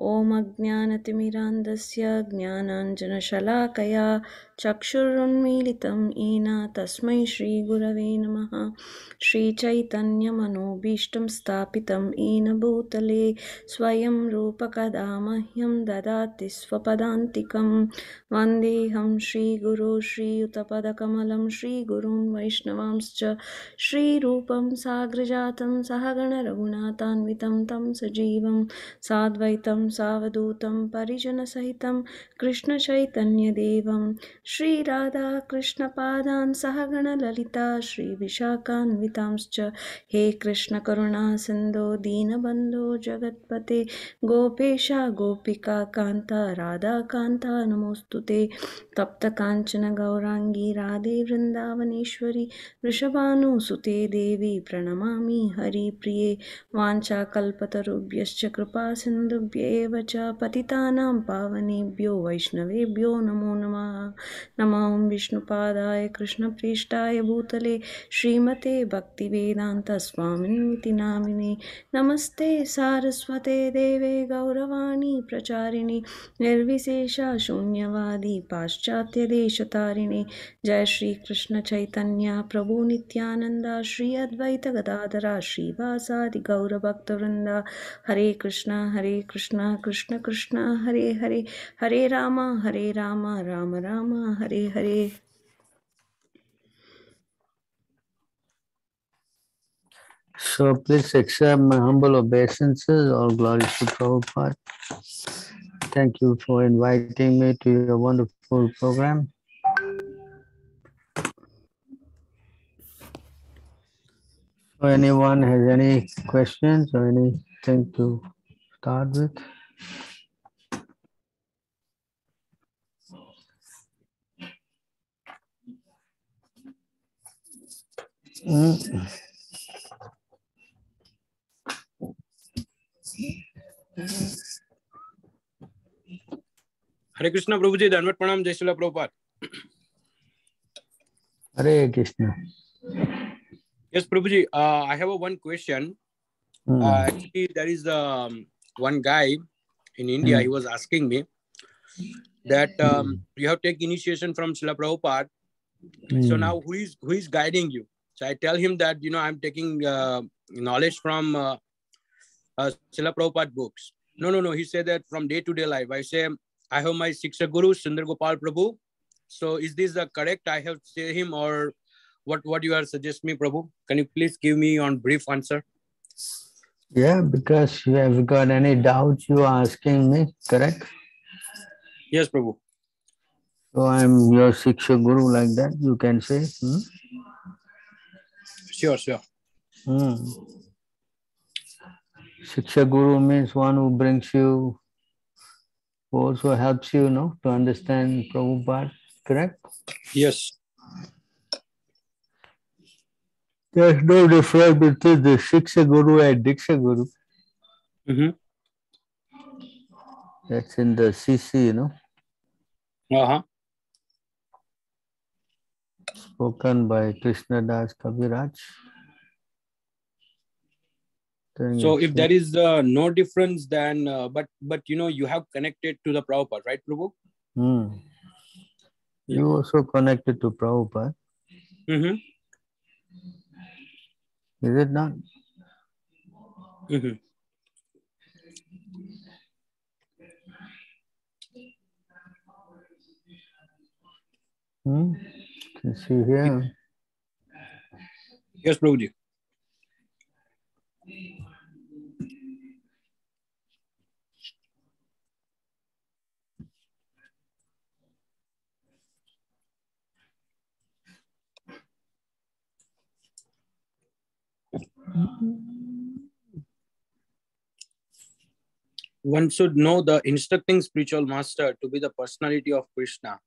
ॐ अज्ञानतिमिरान्धस्य ज्ञानाञ्जनशलाकया चक्षुरुन्मीलितं येन तस्मै श्रीगुरवे नमः। श्रीचैतन्यमनोभीष्टं स्थापितं येन भूतले स्वयं रूपकदा मह्यं ददाति स्वपदान्तिकं। वन्देऽहं श्रीगुरो श्रीयुतपदकमलं श्रीगुरुं वैष्णवांश्च श्रीरूपं साग्रजातं सहगणरघुनाथान्वितं तं सजीवं साद्वैतं सावधूतं परिजनसहितं, कृष्णचैतन्यदेवं। श्रीराधाकृष्णपादान् सहगणललिता, श्रीविशाखान्वितांश्च। हे कृष्णकरुणा सिन्धो, दीनबन्धो जगत्पते। गोपेश, गोपिका कान्ता राधाकान्ता नमोऽस्तु ते। गौराङ्गी, राधे वृन्दावनेश्वरी वृषभानुसुते देवी, प्रणमामि हरिप्रिये। वाञ्छाकल्पतरुभ्यश्च कृपा सिन्धुभ्य। एव च पतितानां पावनेभ्यो वैष्णवेभ्यो नमो नमः। नमो विष्णुपादाय कृष्णप्रेष्ठाय भूतले श्रीमते भक्तिवेदान्तस्वामिन्विति नामिने। नमस्ते सारस्वते देवे गौरवाणी प्रचारिणे, निर्विशेषा शून्यवादी पाश्चात्यदेशतारिणे। जय श्रीकृष्ण चैतन्य प्रभु नित्यानन्द, श्री अद्वैत गदाधरा श्रीवासादि गौरभक्तवृन्द। हरे कृष्ण हरे कृष्ण। ಕೃಷ್ಣ ಕೃಷ್ಣ ಹರೇ ಹರೇ ಹರೇ ರಾಮ ಹರೇ ರಾಮ ರಾಮ ರಾಮ ಹರೇ ಹರೇ So please accept my humble obeisances. All glory to Prabhupada. Thank you for inviting me to your wonderful program. So anyone has any questions or anything to start with? हरे कृष्णा प्रभु जी धनवत प्रणाम जय Srila Prabhupada yes prabhuji uh, i have a one question Mm. uh, actually there is um, one guy in india Hmm. he was asking me that um, you have take initiation from Srila Prabhupada. So Mm. now who is who is guiding you? So I tell him that you know I'm taking uh, knowledge from uh, uh, Srila Prabhupada books. No, no, no. He said that from day to day life. I say I have my Shiksha Guru Sundar Gopal Prabhu. So is this the correct? I have say him or what? What you are suggest me, Prabhu? Can you please give me on brief answer? Yeah, because you have got any doubts you are asking me, correct? Yes, Prabhu. So I'm your Shiksha Guru like that, you can say. Hmm? Sure, sure. Hmm. Shiksha Guru means one who brings you, who also helps you, know, to understand Prabhupada, correct? Yes. There's no difference between the Shiksha Guru and Diksha Guru. Mm-hmm. That's in the CC, you know, Uh huh. Spoken by Krishna Das Kaviraj. Then So if there is uh, no difference, then uh, but but you know you have connected to the Prabhupada, right, Prabhu? Hmm. You also connected to Prabhupada, Mm-hmm. is it not? Mm-hmm. Hmm? See here. Yes, Prabhuji. One should know the instructing spiritual master to be the personality of Krishna.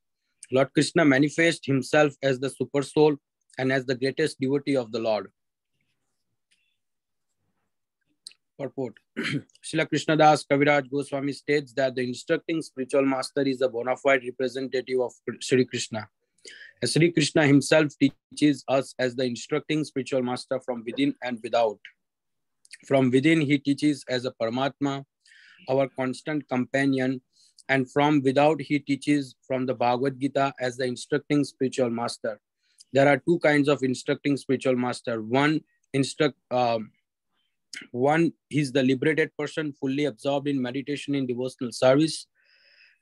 Lord Krishna manifests himself as the super soul and as the greatest devotee of the Lord. purport. Srila Krishnadas Kaviraj Goswami states that the instructing spiritual master is a bona fide representative of Sri Krishna. As Sri Krishna himself teaches us as the instructing spiritual master from within and without. From within, he teaches as a Paramatma, our constant companion, and from without, he teaches from the Bhagavad Gita as the instructing spiritual master. There are two kinds of instructing spiritual master. One instruct um, one is the liberated person fully absorbed in meditation in devotional service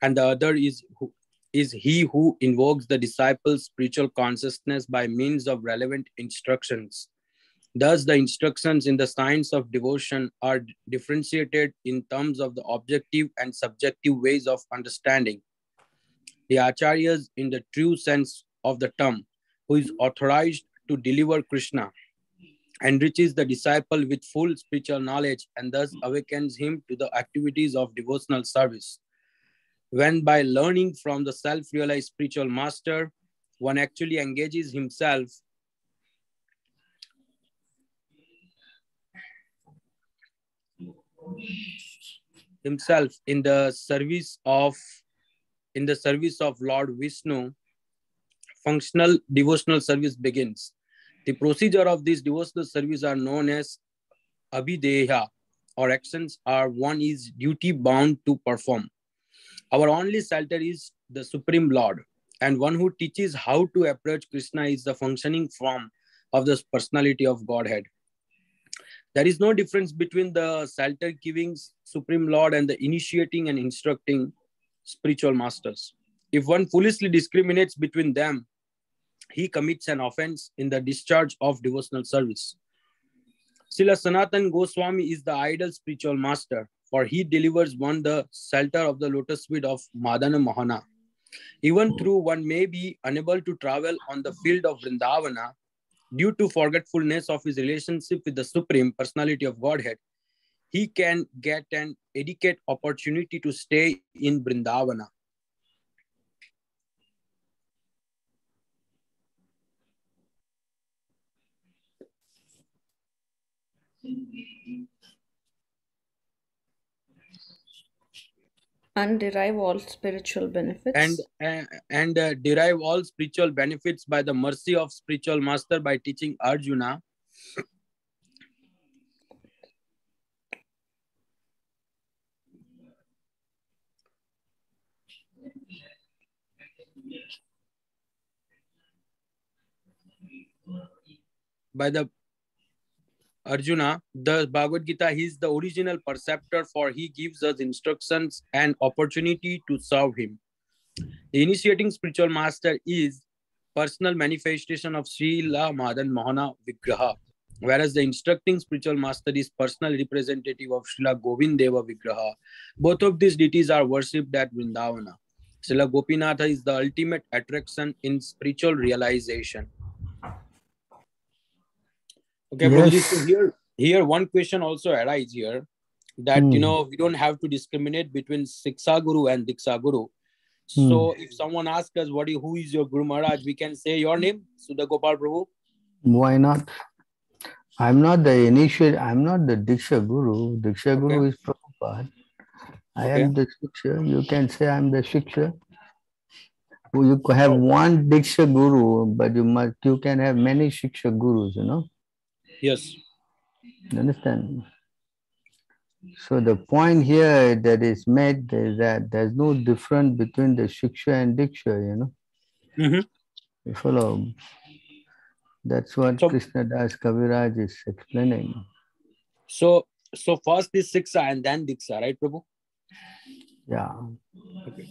and the other is who, is he who invokes the disciple's spiritual consciousness by means of relevant instructions thus the instructions in the science of devotion are differentiated in terms of the objective and subjective ways of understanding the acharyas in the true sense of the term who is authorized to deliver krishna enriches the disciple with full spiritual knowledge and thus awakens him to the activities of devotional service. When by learning from the self realized spiritual master, one actually engages himself himself in the service of in the service of lord vishnu functional devotional service begins the procedure of this devotional service are known as abhideya or actions are one is duty bound to perform. Our only shelter is the Supreme Lord and one who teaches how to approach Krishna is the functioning form of the personality of Godhead. There is no difference between the shelter giving Supreme Lord and the initiating and instructing spiritual masters. If one foolishly discriminates between them, he commits an offense in the discharge of devotional service. Srila Sanatan Goswami is the ideal spiritual master, for he delivers one the shelter of the lotus feet of Madana Mohana. Even through one may be unable to travel on the field of Vrindavana due to forgetfulness of his relationship with the Supreme Personality of Godhead, he can get an adequate opportunity to stay in Vrindavana. And derive all spiritual benefits. and uh, and uh, derive all spiritual benefits by the mercy of spiritual master by teaching arjuna by the Arjuna, the Bhagavad Gita, he is the original perceptor, for he gives us instructions and opportunity to serve him. The initiating spiritual master is personal manifestation of Srila Madan Mohana Vigraha, whereas the instructing spiritual master is personal representative of Srila Govind Deva Vigraha. Both of these deities are worshipped at Vrindavana. Srila Gopinatha is the ultimate attraction in spiritual realization. Okay, Yes. So here, here one question also arises here that you Hmm. know we don't have to discriminate between Siksha Guru and Diksha Guru. So if someone asks us what is, who is your Guru Maharaj, we can say your name, Sundar Gopal Prabhu. Why not? I'm not the initiate, I'm not the Diksha Guru. Diksha Guru is Prabhupada. I am the Shiksha. You can say I'm the Shiksha. You have one Diksha Guru, but you must you can have many Shiksha Gurus, you know. Yes. You understand? So the point here that is made is that there's no difference between the Shiksha and Diksha, you know. Mhm. You follow? That's what So- Krishna Das Kaviraj is explaining. So so first is Siksha and then Diksha, right, Prabhu? Yeah. Okay.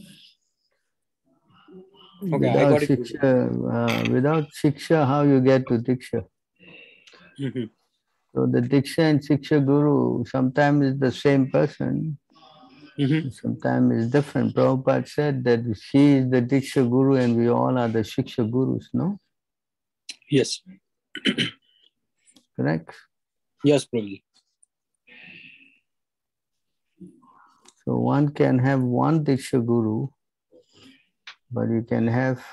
Okay, I without got it. Shiksha, uh, without Shiksha, how you get to Diksha? Mhm. So the Diksha and Shiksha Guru sometimes is the same person, Mhm. sometimes is different. Prabhupada said that she is the Diksha Guru and we all are the Shiksha Gurus, no? Yes. Correct? Yes, Prabhuji. So one can have one Diksha Guru, but you can have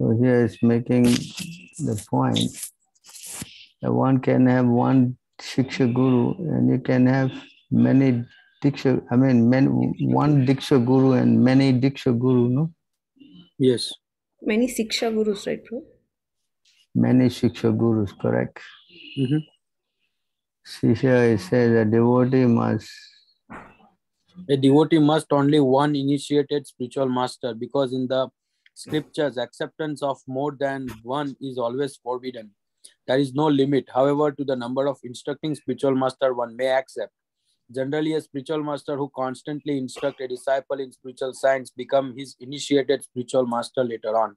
so here is making the point that point one can have one Shiksha Guru and you can have many Diksha, I mean, many, one Diksha Guru and many Diksha Guru, no? Yes. Many Siksha Gurus, right, bro? Many Shiksha Gurus, correct. Mm-hmm. Shishya says a devotee must A devotee must only one initiated spiritual master because in the scriptures, acceptance of more than one is always forbidden. There is no limit, however, to the number of instructing spiritual master one may accept. Generally, a spiritual master who constantly instruct a disciple in spiritual science become his initiated spiritual master later on.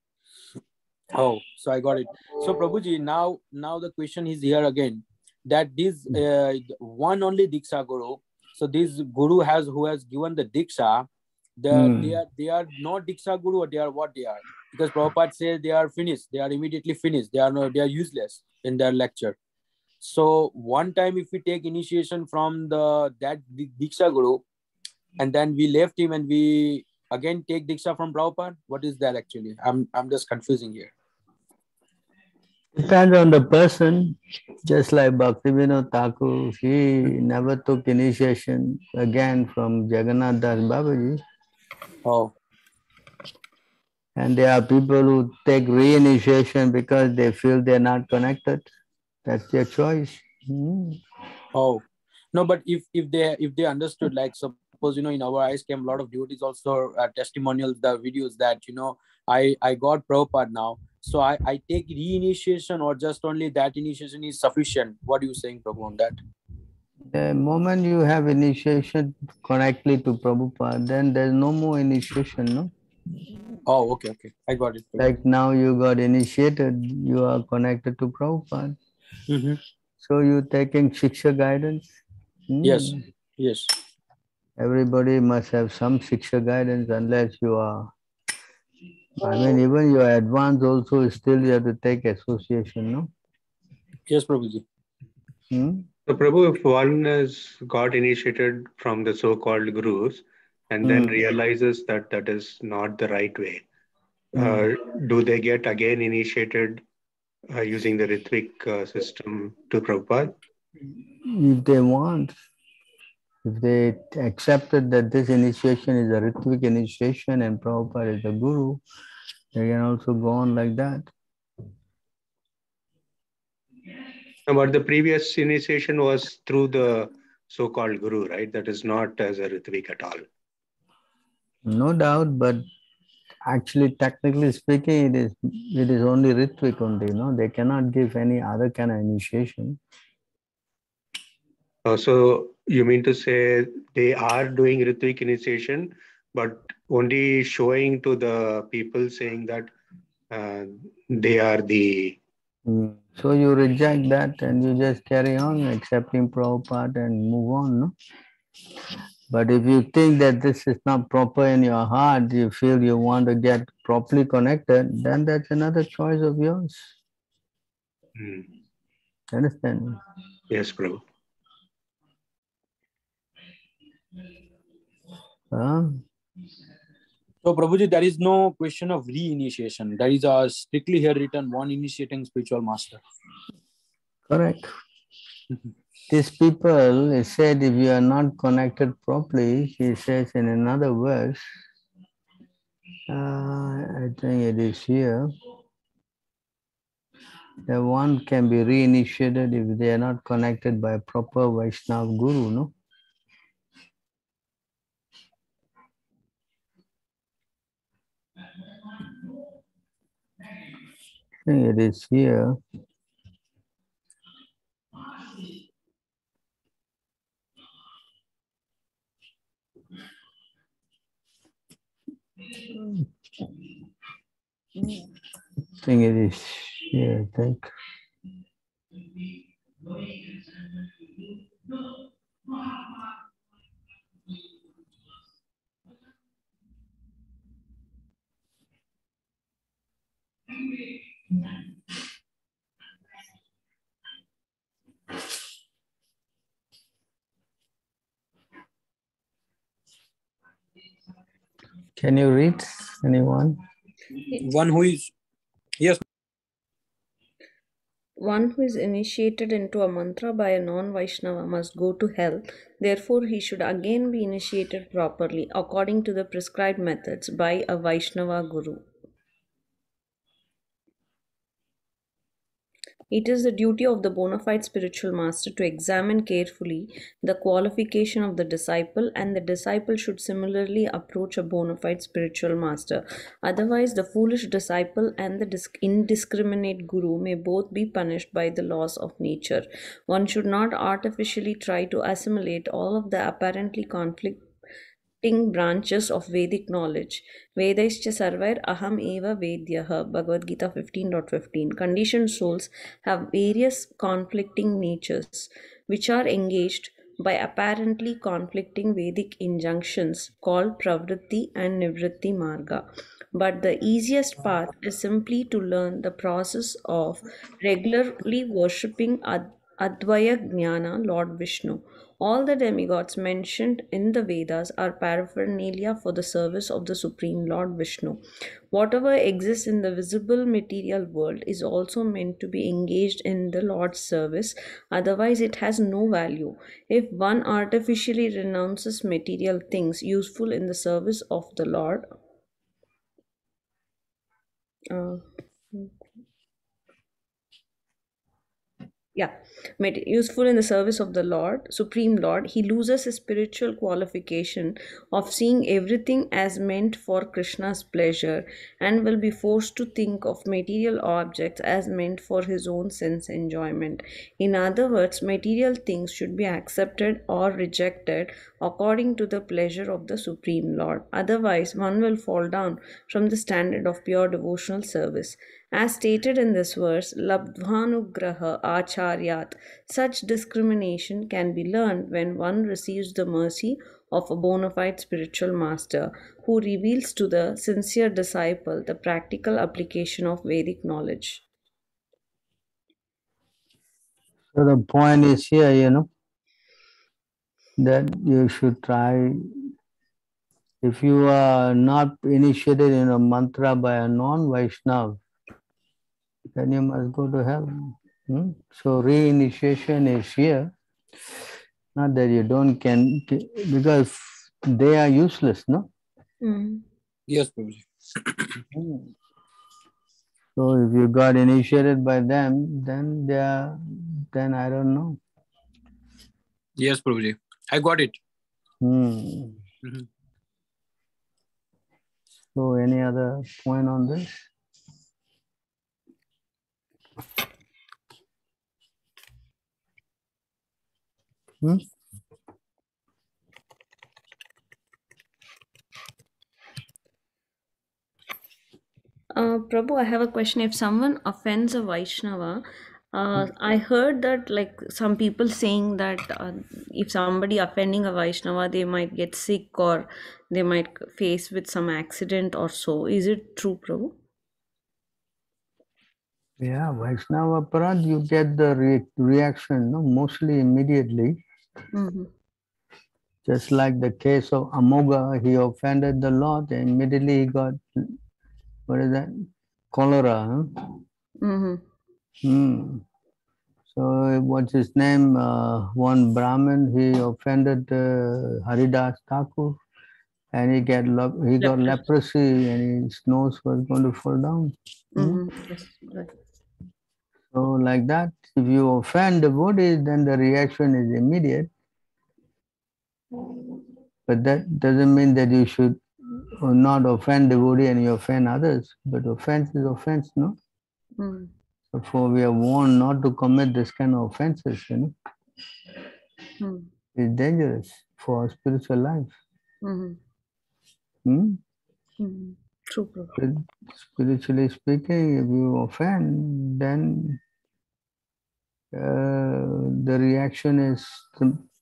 Oh, so I got it. So Prabhuji, now now the question is here again that this uh, one only Diksha Guru. So this Guru has who has given the Diksha. They are, Hmm. they are they are not Diksha Guru. Or they are what they are because Prabhupada says they are finished. They are immediately finished. They are no, they are useless in their lecture. So one time, if we take initiation from the that Di- Diksha Guru, and then we left him and we again take Diksha from Prabhupada, what is that actually? I'm I'm just confusing here. Depends on the person, just like Bhaktivinoda Thakur, he never took initiation again from Jagannath Das Babaji. Oh, And there are people who take re-initiation because they feel they're not connected. That's their choice. Hmm. oh, no, but if if they if they understood, like suppose you know in our eyes came a lot of devotees also uh, testimonials, the videos that you know I I got Prabhupada now, so I I take re-initiation or just only that initiation is sufficient. What are you saying, Prabhu, on that? The moment you have initiation correctly to Prabhupada, then there's no more initiation, no? Oh, okay, okay, I got it. Like now you got initiated, you are connected to Prabhupada. Mhm. So you're taking Shiksha guidance. Hmm. Yes, yes. Everybody must have some Shiksha guidance unless you are, I mean, even your advance also still you have to take association, no? Yes, Prabhuji. Hmm? So, Prabhu, if one has got initiated from the so-called gurus and then Hmm. realizes that that is not the right way, Hmm. uh, do they get again initiated uh, using the Ritvik uh, system to Prabhupada? If they want, if they accepted that this initiation is a Ritvik initiation and Prabhupada is the guru, they can also go on like that. No, But the previous initiation was through the so-called guru, right? That is not as a Ritvik at all. No doubt, but actually, technically speaking, it is it is only Ritvik only, you know. They cannot give any other kind of initiation. Uh, so you mean to say they are doing Ritvik initiation, but only showing to the people saying that uh, they are the Mm. So you reject that and you just carry on accepting Prabhupada and move on, no? But if you think that this is not proper in your heart, you feel you want to get properly connected, then that's another choice of yours. Hmm. Understand? Yes, Prabhu. Huh? So, Prabhuji, there is no question of re-initiation. There is a strictly here written one initiating spiritual master. Correct. These people, said, if you are not connected properly, he says in another verse, uh, I think it is here, that one can be reinitiated if they are not connected by proper Vaishnava guru, no? Think it is here. I think it is here, I think. Can you read anyone? One who is, yes, one who is initiated into a mantra by a non Vaishnava must go to hell. Therefore, he should again be initiated properly according to the prescribed methods by a Vaishnava guru. It is the duty of the bona fide spiritual master to examine carefully the qualification of the disciple, and the disciple should similarly approach a bona fide spiritual master. Otherwise, the foolish disciple and the indiscriminate guru may both be punished by the laws of nature. One should not artificially try to assimilate all of the apparently conflict branches of Vedic knowledge. Vedaischa sarvair aham eva vedyah. Bhagavad Gita 15.15. Conditioned souls have various conflicting natures which are engaged by apparently conflicting Vedic injunctions called pravritti and nivritti marga. But the easiest path is simply to learn the process of regularly worshipping Ad- Advaya Jnana, Lord Vishnu. All the demigods mentioned in the Vedas are paraphernalia for the service of the Supreme Lord Vishnu. Whatever exists in the visible material world is also meant to be engaged in the Lord's service, otherwise, it has no value. If one artificially renounces material things useful in the service of the Lord, uh, yeah made useful in the service of the lord supreme lord he loses his spiritual qualification of seeing everything as meant for krishna's pleasure and will be forced to think of material objects as meant for his own sense enjoyment. In other words material things should be accepted or rejected according to the pleasure of the supreme lord. Otherwise one will fall down from the standard of pure devotional service as stated in this verse, Labdhanugraha Acharyat, such discrimination can be learned when one receives the mercy of a bona fide spiritual master who reveals to the sincere disciple the practical application of Vedic knowledge. So the point is here, you know, that you should try. If you are not initiated in a mantra by a non-Vaishnav, then you must go to hell. Hmm? So reinitiation is here. Not that you don't can because they are useless, no? Mm. Yes, Prabhuji. Hmm. So if you got initiated by them, then they are then I don't know. Yes, Prabhuji. I got it. Hmm. Mhm. So any other point on this? Hmm? Uh, Prabhu, I have a question. If someone offends a Vaishnava, uh, I heard that like some people saying that uh, if somebody offending a Vaishnava, they might get sick or they might face with some accident or so. Is it true, Prabhu? Yeah, Vaishnava Aparad, you get the re- reaction no? mostly immediately. Mm-hmm. Just like the case of Amoga, he offended the Lord, and immediately he got, what is that? Cholera. Huh? Mm-hmm. Hmm. So what's his name? Uh, one Brahmin, he offended uh, Haridas Thakur, and he get he got Leprosy. and his nose was going to fall down. Hmm? Mm-hmm. Yes. Right. So like that, if you offend the body, then the reaction is immediate. But that doesn't mean that you should uh, not offend the body and you offend others. But offense is offense, no? Mm. Therefore, we are warned not to commit this kind of offenses, you know. Mm. It's dangerous for our spiritual life. Mm-hmm. Hmm? Mm-hmm. True, Prabhu. Spiritually speaking, if you offend, then uh, the reaction is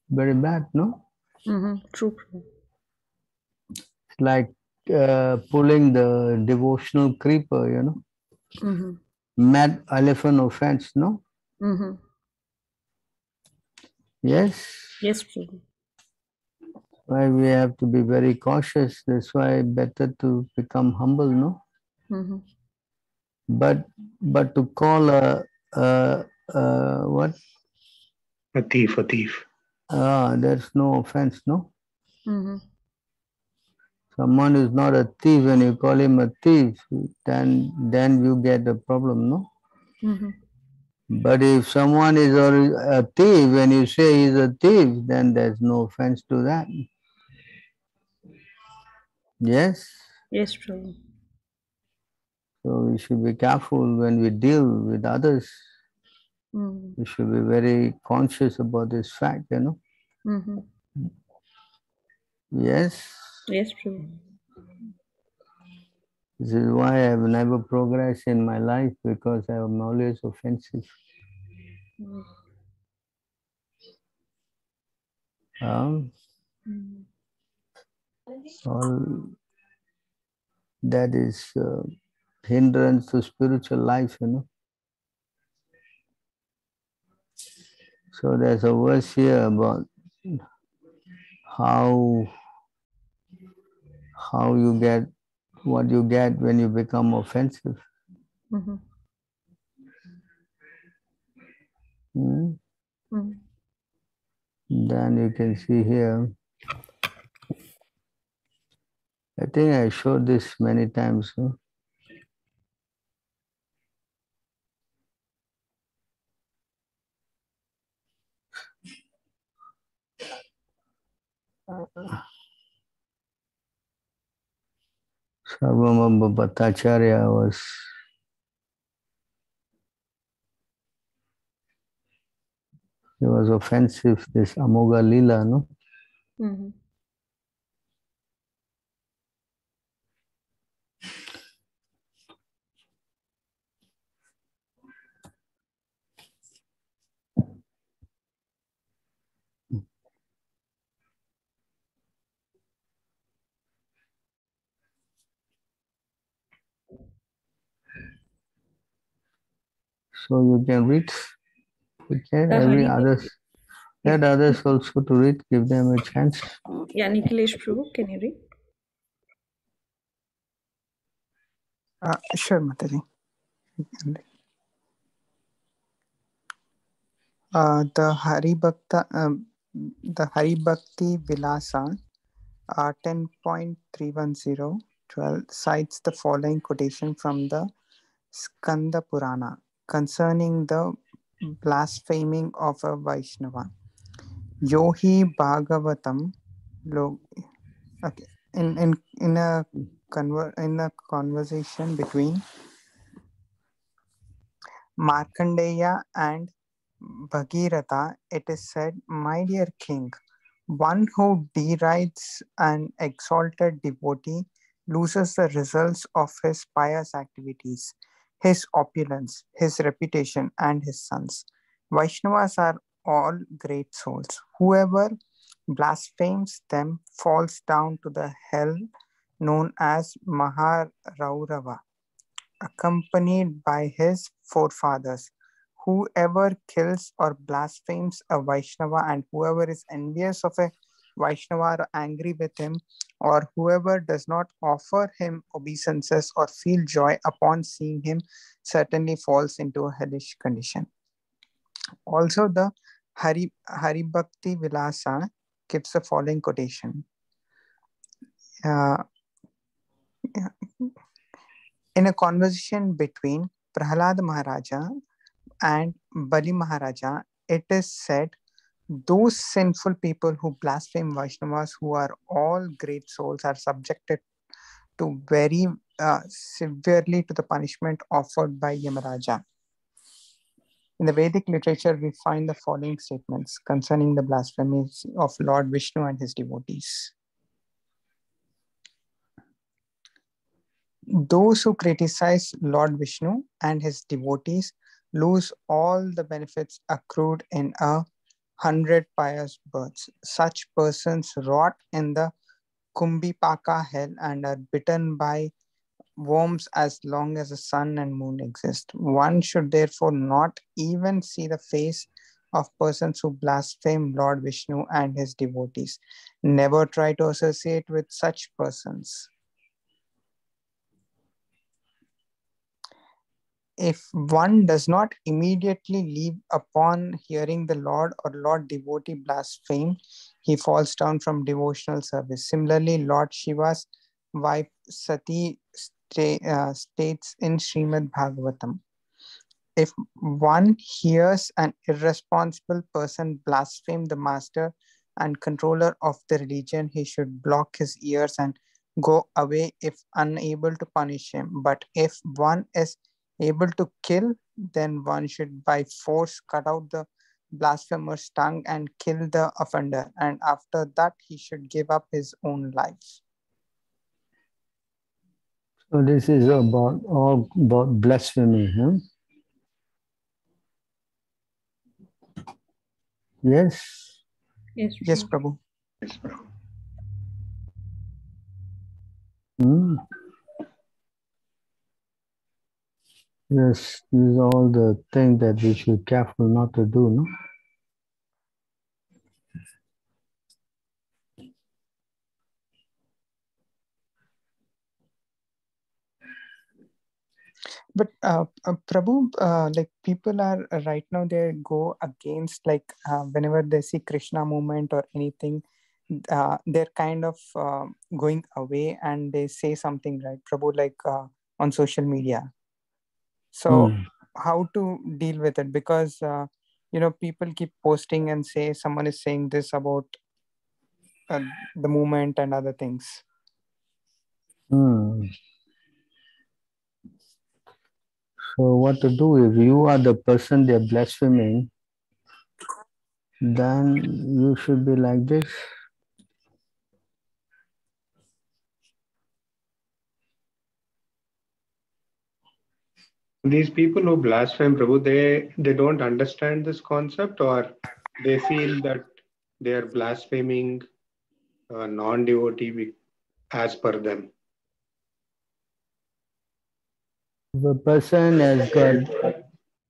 very bad, no? Mm-hmm. True, Prabhu. It's like uh, pulling the devotional creeper, you know, Mm-hmm. mad elephant offense, no? Mm-hmm. Yes. Yes, Prabhu. Why we have to be very cautious. That's why better to become humble, no? Mm-hmm. But but to call a, a uh, what? A thief, a thief. Ah, there's no offense, no? Mm-hmm. Someone is not a thief and you call him a thief, then then you get the problem, no? Mm-hmm. But if someone is a a thief and you say he's a thief, then there's no offense to that. Yes? Yes, Prabhu. So we should be careful when we deal with others. Mm-hmm. We should be very conscious about this fact, you know. Mm-hmm. Yes, Yes, Prabhu. this is why I have never progressed in my life because I am always offensive. Mm-hmm. Um, Mm-hmm. All that is uh, hindrance to spiritual life, you know. So there's a verse here about how how you get what you get when you become offensive. Mm-hmm. Hmm? Mm-hmm. Then you can see here. I think I showed this many times. huh? Sarvabhauma Bhattacharya was he was offensive, this Amoga Lila, no? Mm-hmm. So you can read. Okay, The every Hari- others. Let others also to read, give them a chance. Yeah, Nikhilesh Prabhu, can you read? Uh, sure, Mataji. Uh, the Hari Bhakta, um, the Hari Bhakti Vilasa, uh, 10.310, 12 cites the following quotation from the Skanda Purana concerning the blaspheming of a Vaishnava. Yohi Bhagavatam, okay, in, in, in a conver- in a conversation between Markandeya and Bhagirath, it is said, My dear king, one who derides an exalted devotee loses the results of his pious activities, his opulence, his reputation, and his sons. Vaishnavas are all great souls. Whoever blasphemes them falls down to the hell known as Maharaurava, accompanied by his forefathers. Whoever kills or blasphemes a Vaishnava and whoever is envious of a Vaishnava or angry with him, or whoever does not offer him obeisances or feel joy upon seeing him, certainly falls into a hellish condition. Also, the Hari, Hari Bhakti Vilasa gives the following quotation. Uh, in a conversation between Prahalad Maharaja and Bali Maharaja, it is said, those sinful people who blaspheme Vaishnavas, who are all great souls, are subjected to very uh, severely to the punishment offered by Yamaraja. In the Vedic literature, we find the following statements concerning the blasphemies of Lord Vishnu and his devotees. Those who criticize Lord Vishnu and his devotees lose all the benefits accrued in a hundred pious births. Such persons rot in the Kumbhipaka hell and are bitten by worms as long as the sun and moon exist. One should therefore not even see the face of persons who blaspheme Lord Vishnu and his devotees. Never try to associate with such persons. If one does not immediately leave upon hearing the Lord or Lord devotee blaspheme, he falls down from devotional service. Similarly, Lord Shiva's wife Sati uh, states in Srimad Bhagavatam if one hears an irresponsible person blaspheme the master and controller of the religion, he should block his ears and go away if unable to punish him. But if one is able to kill, then one should by force cut out the blasphemer's tongue and kill the offender. And after that, he should give up his own life. So this is about all about blasphemy, huh? Yes. Yes, Yes, Prabhu. Yes, Prabhu. Hmm. Yes, these all the things that we should be careful not to do, no? But uh, uh, Prabhu, uh, like people are uh, right now, they go against like uh, whenever they see Krishna movement or anything, uh, they're kind of going away and they say something right, Prabhu, like on social media. So Hmm. how to deal with it? Because uh, you know people keep posting and say someone is saying this about uh, the movement and other things. Hmm. So what to do if you are the person they're blaspheming, then you should be like this. These people who blaspheme Prabhu, they they don't understand this concept, or they feel that they are blaspheming a non-devotee as per them. The person has got,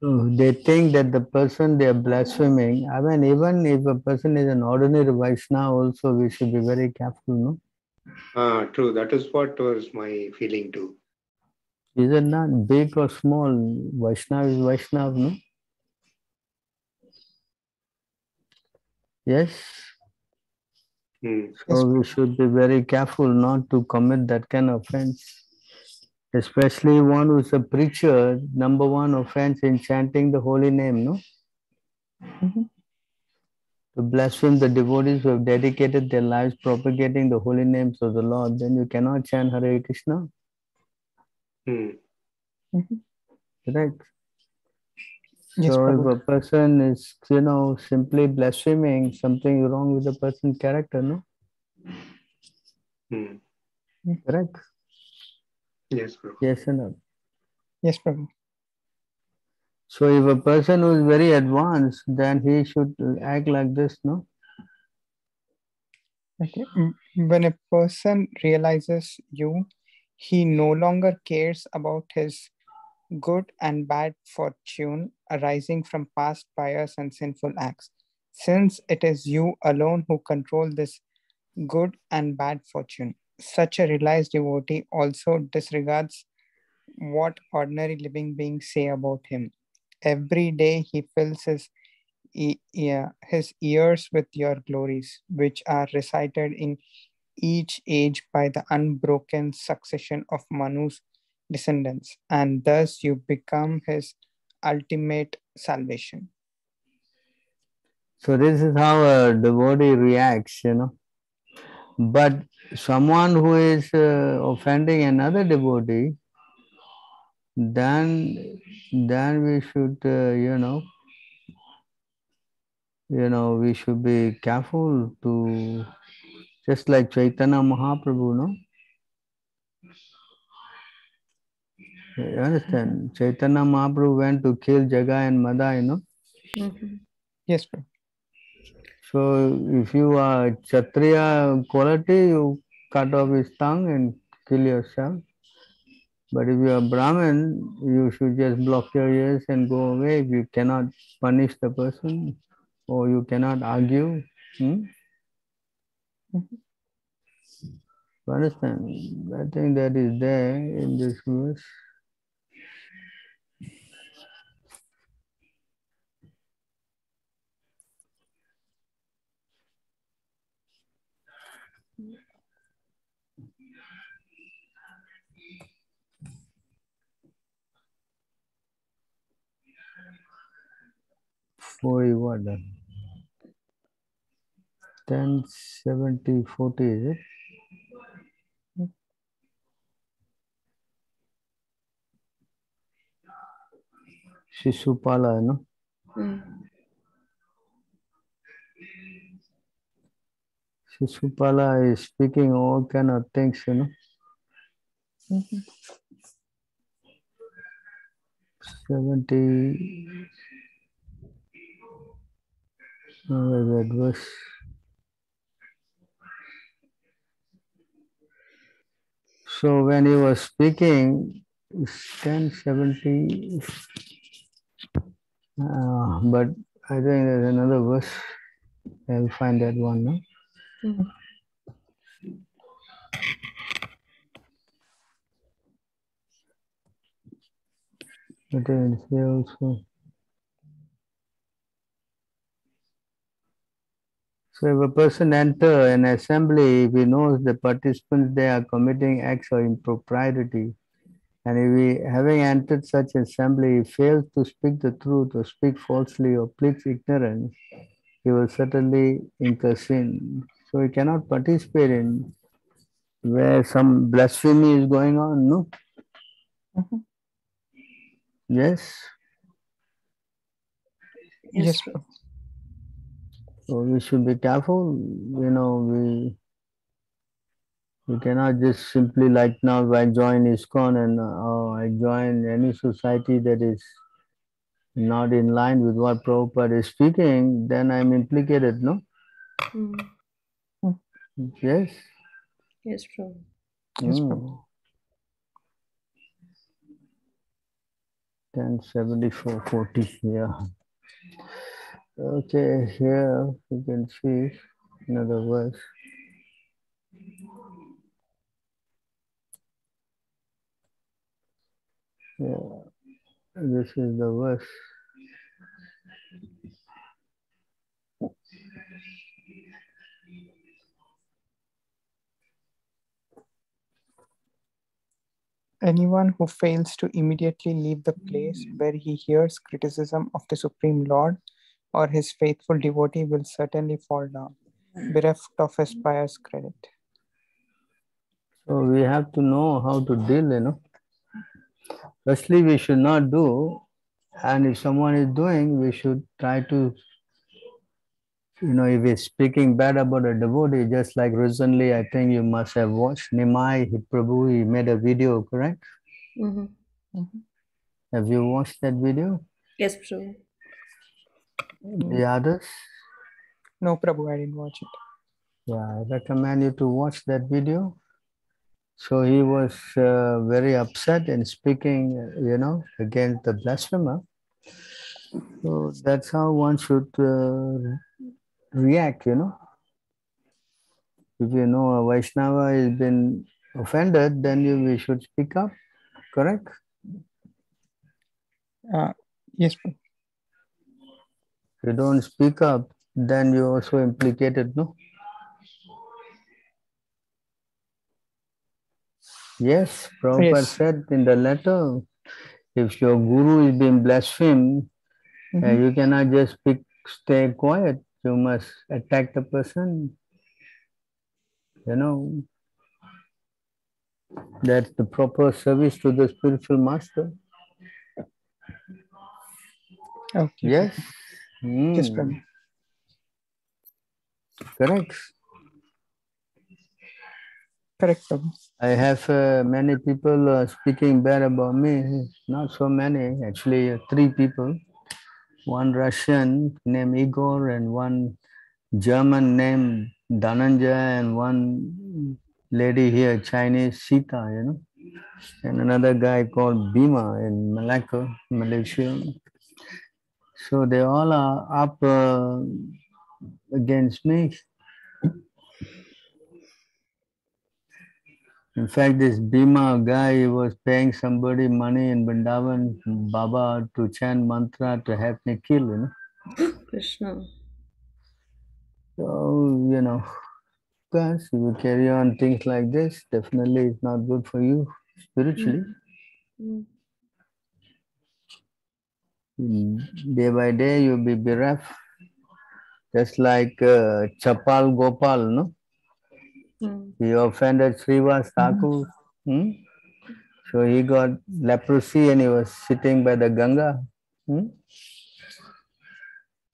oh, they think that the person they are blaspheming, I mean, even if a person is an ordinary Vaishnava also, we should be very careful, no? Ah, true. That is what was my feeling too. Is it not big or small? Vaishnava is Vaishnava, no? Yes? Hmm. So we should be very careful not to commit that kind of offense. Especially one who's a preacher, number one offense in chanting the holy name, no? Mhm. To blaspheme the devotees who have dedicated their lives propagating the holy names of the Lord, then you cannot chant Hare Krishna, Hmm. right? Yes, so if a person is, you know, simply blaspheming, something wrong with the person's character, no? Hmm. Correct? Yes, Prabhu. Yes or no? Yes, Prabhu. So if a person who is very advanced, then he should act like this, no? Okay. mm, When a person realizes you, he no longer cares about his good and bad fortune arising from past pious and sinful acts, since it is you alone who control this good and bad fortune. Such a realized devotee also disregards what ordinary living beings say about him. Every day he fills his e- his ears with your glories, which are recited in each age by the unbroken succession of Manu's descendants, and thus you become his ultimate salvation. So this is how a devotee reacts, you know. But someone who is uh, offending another devotee, then then we should, uh, you know, you know, we should be careful to, just like Chaitanya Mahaprabhu, no? You understand? Chaitanya Mahaprabhu went to kill Jagai and Madhai, you know. Mhm. Yes, Prabhu. So if you are Kshatriya quality, you cut off his tongue and kill yourself. But if you are Brahmin, you should just block your ears and go away if you cannot punish the person or you cannot argue. Hmm? You understand? I think that is there in this verse. Forty-one. 10, 70, 40, is it? Shishupala, no? Mm. Shishupala is speaking all kind of things, you know. Mm -hmm. 70 uh, that was So when he was speaking, it's ten seventy. Uh, but I think there's another verse. I'll find that one. No? Mhm. But then here also. So if a person enter an assembly, if he knows the participants they are committing acts of impropriety, and if he, having entered such assembly, he fails to speak the truth or speak falsely or pleads ignorance, he will certainly incur sin. So he cannot participate in where some blasphemy is going on, no? Mhm. Yes. Yes, Prabhu. So we should be careful. You know, we we cannot just simply like now if I join ISKCON and uh, I join any society that is not in line with what Prabhupada is speaking, then I'm implicated, no? Mm. Yes. Yes, Prabhu. Yes, Mm. Prabhu. 1074 40, yeah. Okay, here you can see another verse. Yeah, this is the verse. Anyone who fails to immediately leave the place where he hears criticism of the Supreme Lord or his faithful devotee will certainly fall down, bereft of his pious credit. So we have to know how to deal, you know. Firstly, we should not do, and if someone is doing, we should try to, you know, if he's speaking bad about a devotee, just like recently, I think you must have watched Nimai he- Prabhu, he made a video, correct? Mhm. Have you watched that video? Yes, Prabhu. The others? No, Prabhu, I didn't watch it. Yeah, I recommend you to watch that video. So he was uh, very upset and speaking, uh, you know, against the blasphemer. So that's how one should uh, react, you know. If you know a Vaishnava has been offended, then you, we should speak up, correct? Uh, yes, Prabhu. If you don't speak up, then you're also implicated, no? Yes, Prabhupada Yes. said in the letter, if your guru is being blasphemed, uh, Mhm. you cannot just speak, stay quiet. You must attack the person. You know, that's the proper service to the spiritual master. Okay. Yes. Yes, Hmm, Prabhu. correct. Correct, Prabhu. I have uh, many people uh, speaking bad about me. Not so many, actually, uh, three people. One Russian named Igor, and one German named Dhananjay, and one lady here, Chinese Sita, you know, and another guy called Bima in Malacca, Malaysia. So they all are up uh, against me. In fact, this Bima guy he was paying somebody money in Vrindavan, Baba, to chant mantra to have me kill, you know. Krishna. So, you know, Because if you carry on things like this, definitely it's not good for you spiritually. Mm. Mm, Day by day you'll be bereft. Just like uh, Chapal Gopal, no? Mm. He offended Srivas Thakur. hmm? So he got leprosy and he was sitting by the Ganga. hmm?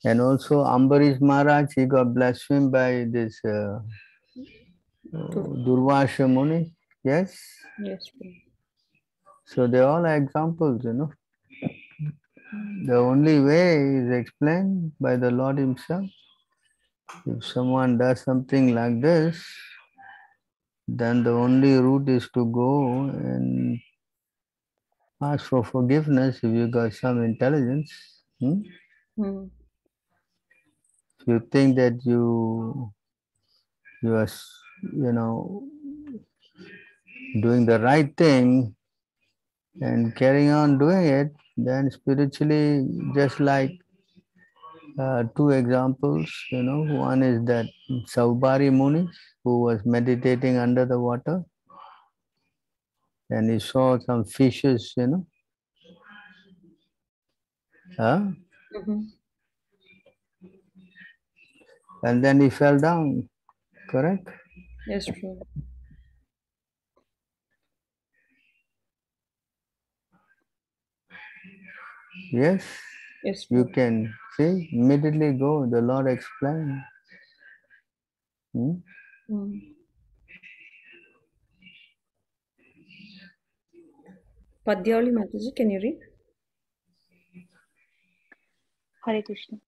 And also Ambarish Maharaj, he got blasphemed by this uh, Durvasha Muni. Yes. Yes. So they're all are examples, you know. The only way is explained by the Lord Himself. If someone does something like this, then the only route is to go and ask for forgiveness if you got some intelligence. hmm? Mm. If you think that you you are, you know, doing the right thing and carrying on doing it, then spiritually, just like uh, two examples, you know, one is that Saubhari Muni who was meditating under the water and he saw some fishes, you know. Huh? Mhm. And then he fell down, correct? Yes, true. Yes, Yes, you Prabhu. can see, immediately go, the Lord explained. Hmm? Mm. Padyavali Mataji, can you read? Hare Krishna.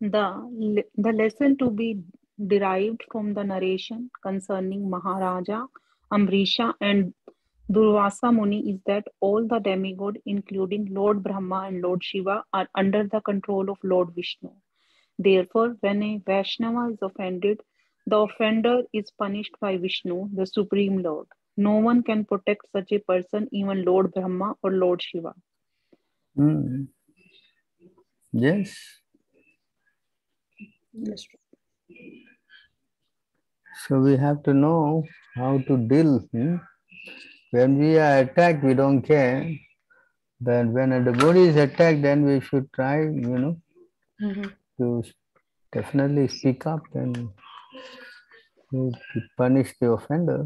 The, the lesson to be derived from the narration concerning Maharaja, Ambarisha, and Durvasa Muni is that all the demigod, including Lord Brahma and Lord Shiva, are under the control of Lord Vishnu. Therefore, when a Vaishnava is offended, the offender is punished by Vishnu, the Supreme Lord. No one can protect such a person, even Lord Brahma or Lord Shiva. Hmm. Yes. Yes. So we have to know how to deal. hmm? When we are attacked, we don't care. But when a body is attacked, then we should try, you know, Mhm. to definitely speak up and to punish the offender.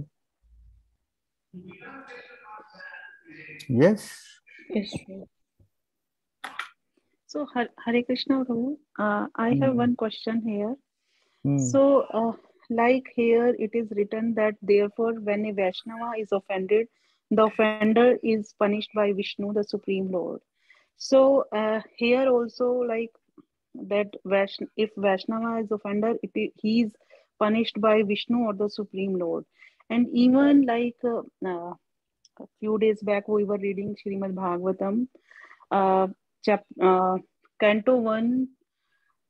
Yes. Yes. So, Har- Hare Krishna, Prabhu, uh, I have Hmm. one question here. Hmm. So, uh, like here, it is written that therefore, when a Vaishnava is offended, the offender is punished by Vishnu, the Supreme Lord. So, uh, here also, like that, Vaishn- if Vaishnava is offender, it he is punished by Vishnu or the Supreme Lord. And even like uh, uh, a few days back, we were reading Srimad Bhagavatam, uh, chap, uh, Canto 1,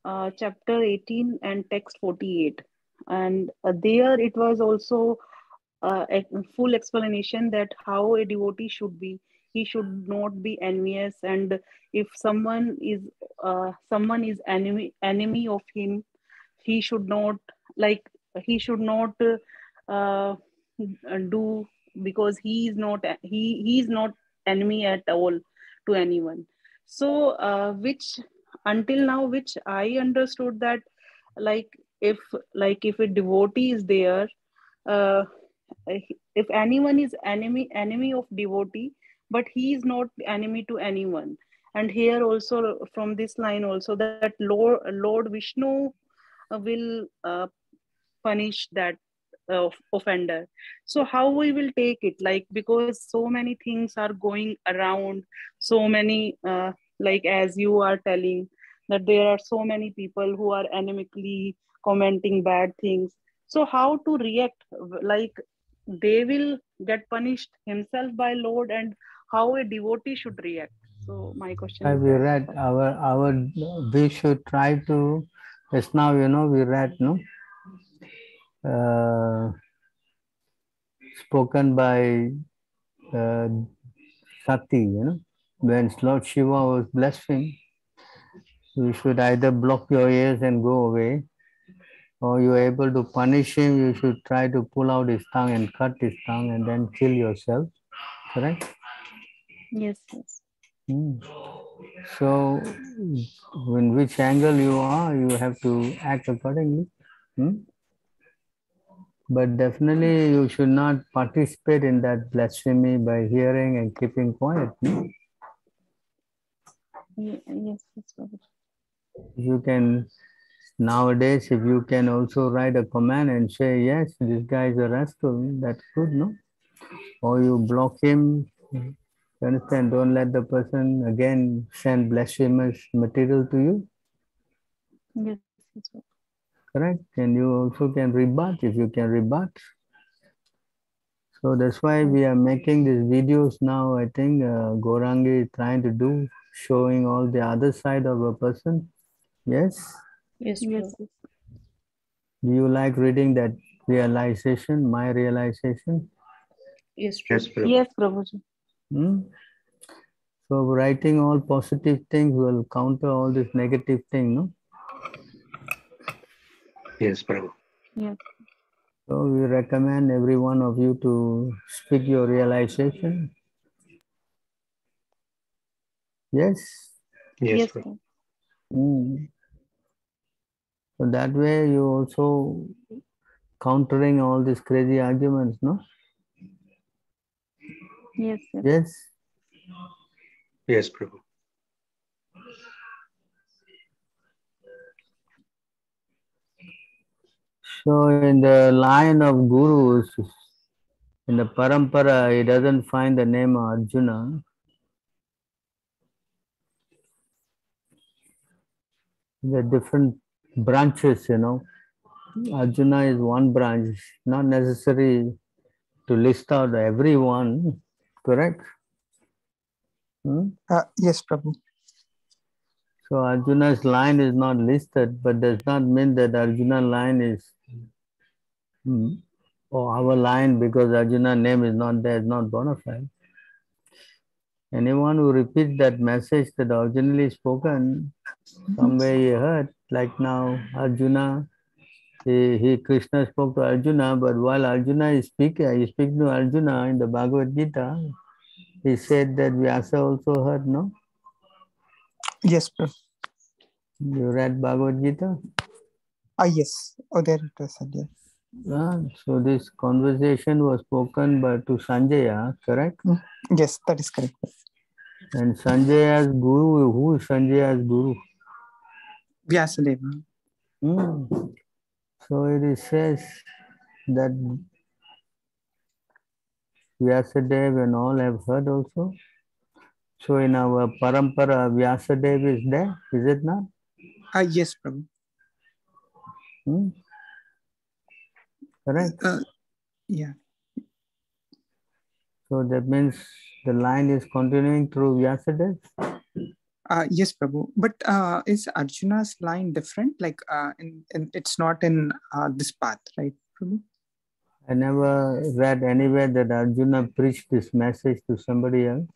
uh, chapter 18 and text 48 and uh, there it was also uh, a full explanation that how a devotee should be. He should not be envious. And if someone is uh, someone is enemy enemy of him he should not like he should not uh, do because he is not he he is not enemy at all to anyone. So uh, which until now which i understood that like if like if a devotee is there uh, if anyone is enemy enemy of devotee but he is not enemy to anyone. And here also from this line also that lord lord vishnu will uh, punish that uh, offender. So how we will take it? Like because so many things are going around so many uh, like as you are telling that there are so many people who are anemically commenting bad things. So how to react? Like they will get punished himself by lord and how a devotee should react. So my question Have we read our our we should try to just now you know we read no? Uh, spoken by uh, Sati you know when Lord Shiva was blaspheming you should either block your ears and go away or you're able to punish him, you should try to pull out his tongue and cut his tongue and then kill yourself. Correct? Yes, yes. Hmm. So, in which angle you are, you have to act accordingly. Hmm? But definitely, you should not participate in that blasphemy by hearing and keeping quiet. no? Yes, yes, Prabhuji. You can, nowadays, if you can also write a command and say, yes, this guy is a rascal, that's good, no? Or you block him. You understand? Don't let the person again send blasphemous material to you. Yes, yes, Prabhuji. correct? And you also can rebut if you can rebut. So that's why we are making these videos now. I think uh, Gorangi is trying to do, showing all the other side of a person. Yes. Yes, Yes, Do you like reading that realization, my realization? Yes, Yes, Prabhu. Prabhu. Yes, Prabhuji. Hmm? So writing all positive things will counter all this negative thing, no? Yes, Prabhu. Yes. So we recommend every one of you to speak your realization. Yes. Yes, Yes, Prabhu. Prabhu. Mm. So that way you also countering all these crazy arguments, no? Yes, yes. Yes. Yes, Prabhu. So in the line of gurus, in the parampara, he doesn't find the name Arjuna. The different branches, you know. Arjuna is one branch, not necessary to list out every one, correct? Hmm? Uh, yes, Prabhu. So Arjuna's line is not listed, but does not mean that Arjuna line is hmm, or our line because Arjuna name is not there, is not bona fide. Anyone who repeats that message that originally spoken, somewhere he heard, like now Arjuna, he, he Krishna spoke to Arjuna, but while Arjuna is speaking, he speaks to Arjuna in the Bhagavad Gita, he said that Vyasa also heard, no? Yes, Prabhu. You read Bhagavad Gita? Ah, yes. Oh, there it was. Yes. Ah, so this conversation was spoken by to Sanjaya, correct? Yes, that is correct. And Sanjaya's guru, who is Sanjaya's guru? Vyasadeva. Hmm. So it is says that Vyasadeva and all have heard also. So in our parampara, Vyasadeva is there, is it not? Ah, yes, Prabhu. Hmm? Correct. Uh, yeah. So that means the line is continuing through Vyasadeva. Uh, yes, Prabhu. But uh, is Arjuna's line different? Like, uh, in, in it's not in uh, this path, right, Prabhu? I never read anywhere that Arjuna preached this message to somebody else.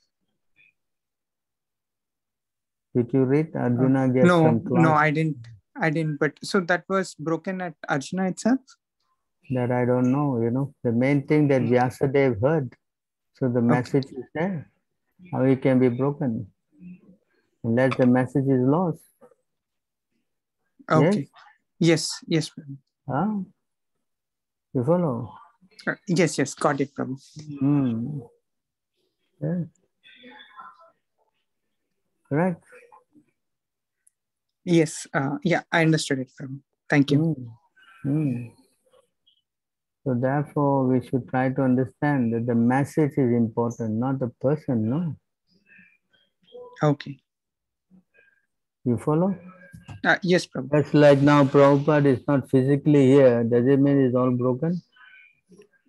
Did you read? Arjuna gave no, some class no, I didn't. I didn't. But so that was broken at Arjuna itself. that I don't know, you know. The main thing that Vyasadeva heard. So the message is there. How it can be broken? Unless the message is lost. Okay. Yes, yes, Prabhu. Huh? You follow? Uh, yes, yes, got it, Prabhu. Hmm. Yeah. Correct. Yes, uh, yeah, I understood it, Prabhu. Thank you. Mm. Mm. So therefore, we should try to understand that the message is important, not the person. No, Okay. You follow? Uh, yes, Prabhu. That's like now Prabhupada is not physically here. Does it mean it's all broken?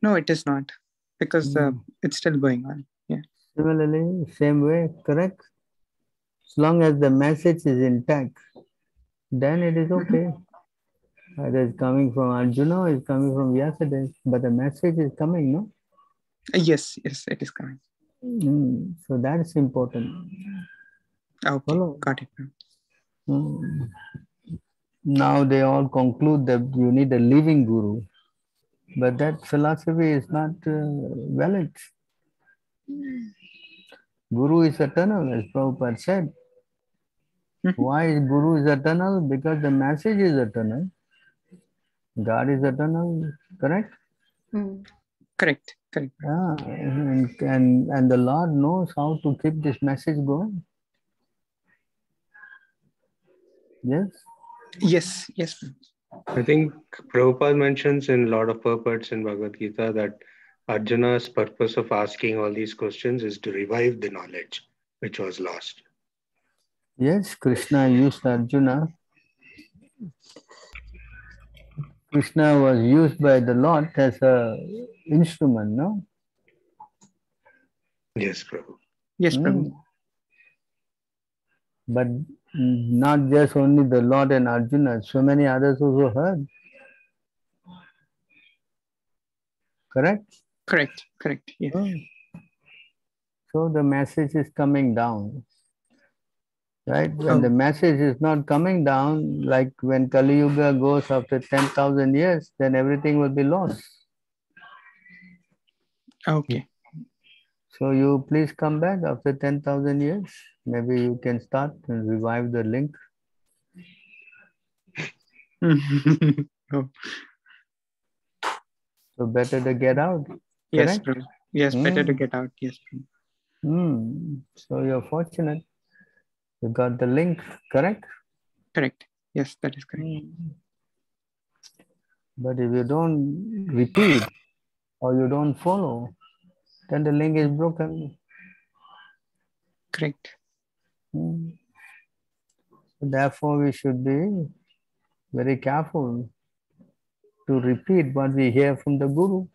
No, it is not because uh, Mm. it's still going on. Yeah. Similarly, same way, correct? As long as the message is intact, then it is okay. Whether it's coming from Arjuna or it's coming from Vyasadeva, but the message is coming, no? Uh, Yes, yes, it is coming. Mm. So that's important. Okay, Follow. got it. Prabhu. Mm. now they all conclude that you need a living guru. But that philosophy is not uh, valid. Guru is eternal, as Prabhupada said. Mhm. Why is Guru is eternal? Because the message is eternal. God is eternal, correct? Hmm. Correct. Correct. Yeah, and, and, and the Lord knows how to keep this message going. Yes? Yes. Yes. I think Prabhupada mentions in a lot of purports in Bhagavad Gita that Arjuna's purpose of asking all these questions is to revive the knowledge which was lost. Yes, Krishna used Arjuna. Krishna was used by the Lord as a instrument, no? Yes, Prabhu. Yes, Prabhu. Mm. But not just only the Lord and Arjuna, so many others also heard. Correct? Correct. Correct. Yes. Mm. So the message is coming down. Right? When the message is not coming down, like when Kali Yuga goes after 10,000 years, then everything will be lost. Okay. So you please come back after 10,000 years. Maybe you can start and revive the link. So better to get out. yes, Correct? Yes, better to Mm. get out. Yes. Hmm. So you're fortunate. You got the link, correct? Correct. Yes, that is correct. Hmm. But if you don't repeat or you don't follow, then the link is broken. Correct. Hmm. Therefore, we should be very careful to repeat what we hear from the Guru.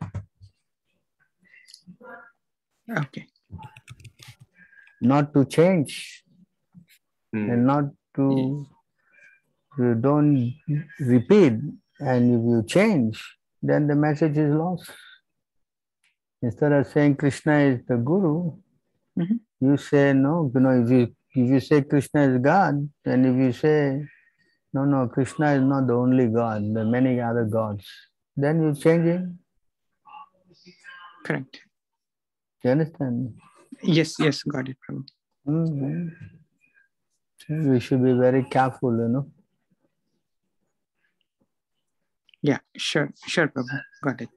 Okay. not to change Hmm. and not to you don't repeat and if you change then the message is lost instead of saying krishna is the guru Mhm. you say no you know if you if you say krishna is god and if you say no no krishna is not the only god there are many other gods then you change it Correct. you understand Yes, yes, got it, Prabhu. Mhm. So we should be very careful you know Yeah, sure, sure, Prabhu. Got it.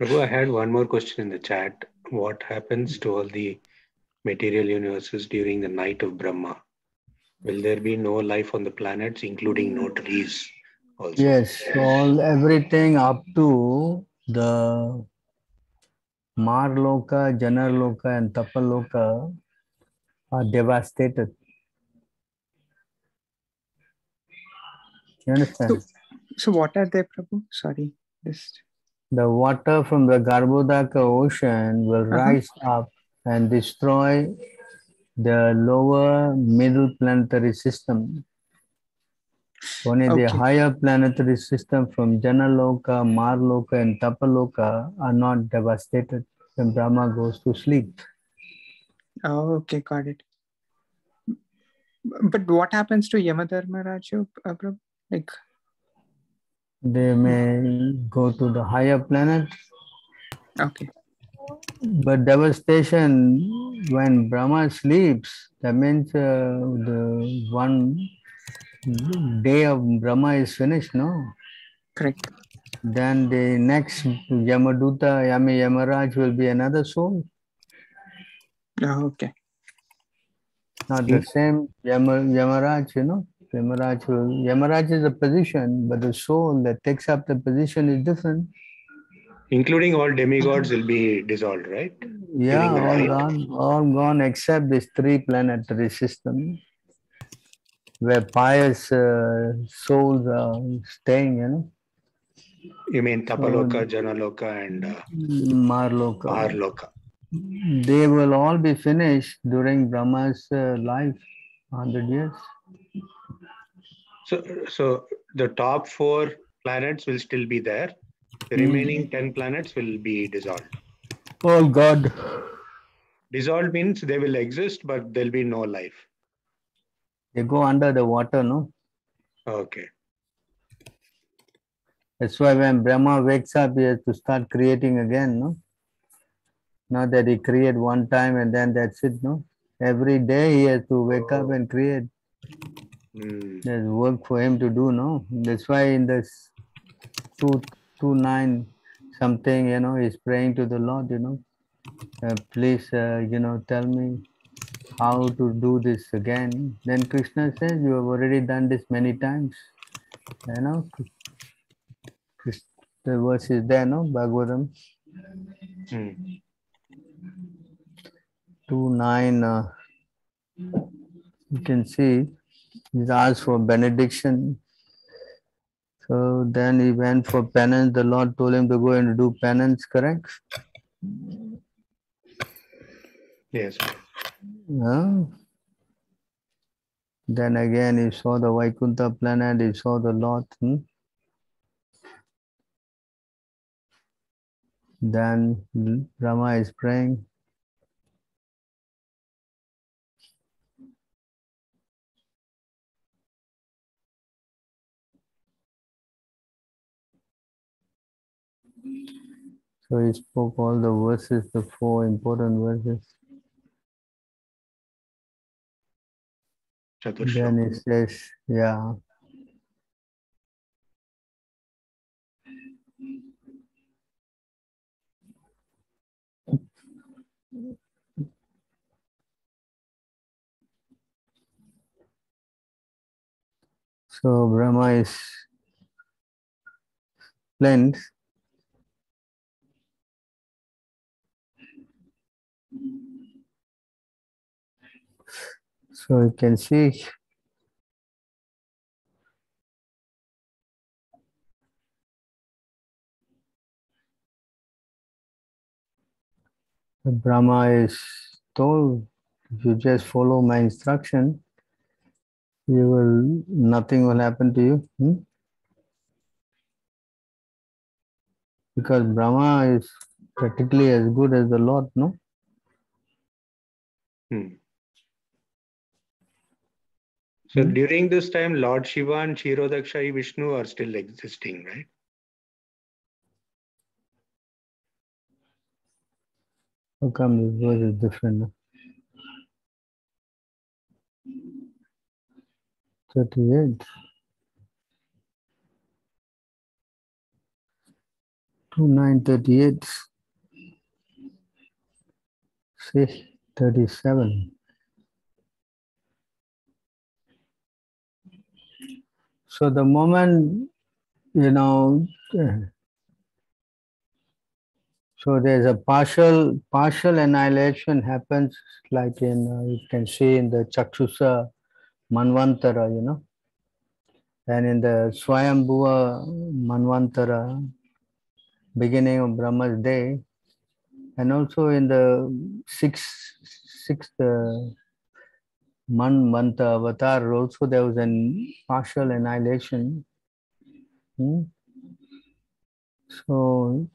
Prabhu, I had one more question in the chat. What happens to all the material universes during the night of Brahma? Will there be no life on the planets, including no trees also? Yes, all everything up to the Marloka, Janarloka, and Tapaloka are devastated. You understand? So, what are they, Prabhu? Sorry, this. The water from the Garbhodaka ocean will Uh-huh. rise up and destroy the lower middle planetary system. Only the higher planetary system from Janaloka, Marloka, and Tapaloka are not devastated when Brahma goes to sleep. Oh, okay, got it. But what happens to Yamadharmaraju, uh, Prabhu? Like, They may go to the higher planet, okay, but devastation when Brahma sleeps, that means uh, the one day of Brahma is finished, no? correct. Then the next Yamaduta, Yami Yamaraj will be another soul. Oh, okay, Not the same Yama, Yamaraj, you know. Yamaraj, will, Yamaraj is a position, but the soul that takes up the position is different. Including all demigods will be dissolved, right? Yeah, all gone, all gone except this three planetary system where pious uh, souls are staying, you know. You mean Tapaloka, Janaloka, and uh, Marloka. Maharloka. They will all be finished during Brahma's uh, life, 100 years. So, so the top four planets will still be there. The Hmm. remaining 10 planets will be dissolved. Oh God. Dissolved means they will exist, but there'll be no life. They go under the water, no? Okay. That's why when Brahma wakes up, he has to start creating again, no? Not that he create one time and then that's it, no? Every day he has to wake up Oh. and create. Hmm. There's work for him to do, no? That's why in this two two nine something, you know, he's praying to the Lord, you know. Uh, please, uh, you know, tell me how to do this again. Then Krishna says, you have already done this many times. You know, the verse is there, no? Bhagavatam Hmm. 2 9. Uh, you can see he's asked for benediction. So then he went for penance. The Lord told him to go and do penance, correct? Yes. Yeah. Then again, he saw the Vaikuntha planet, he saw the Lord. hmm? Then Brahma is praying. So he spoke all the verses, the four important verses. Then he says, yeah. So Brahma is explained. So you can see the Brahma is told, if you just follow my instruction, you will nothing will happen to you. hmm? Because Brahma is practically as good as the Lord, no? Hmm. So Hmm. during this time, Lord Shiva and Kshirodakashayi Vishnu are still existing, right? How come this verse is different? no? 38. 2938. See, 37. So the moment, you know, so there's a partial partial annihilation happens like in uh, you can see in the Chakshusa Manvantara, you know, and in the Swayambhuva Manvantara, beginning of Brahma's day, and also in the sixth sixth uh, Manvanta avatar also there was an partial annihilation. Hmm? So,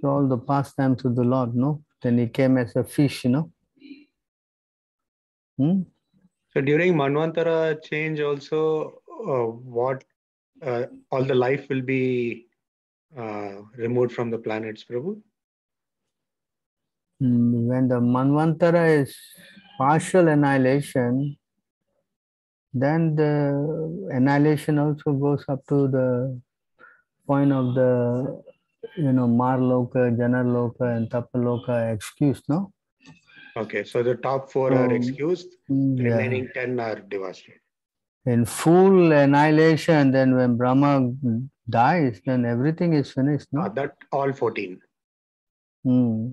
so all the pastimes of the Lord, no? Then he came as a fish, you know. Hmm? So during Manvantara change, also, uh, what uh, all the life will be uh, removed from the planets, Prabhu? Mm, When the Manvantara is partial annihilation, then the annihilation also goes up to the point of the, you know, Marloka, Janarloka, and Tapaloka excuse, no? Okay, so the top four are excused, Mm, Yeah. remaining 10 are devastated. In full annihilation, then when Brahma dies, then everything is finished, Uh, no? that all 14. Hmm.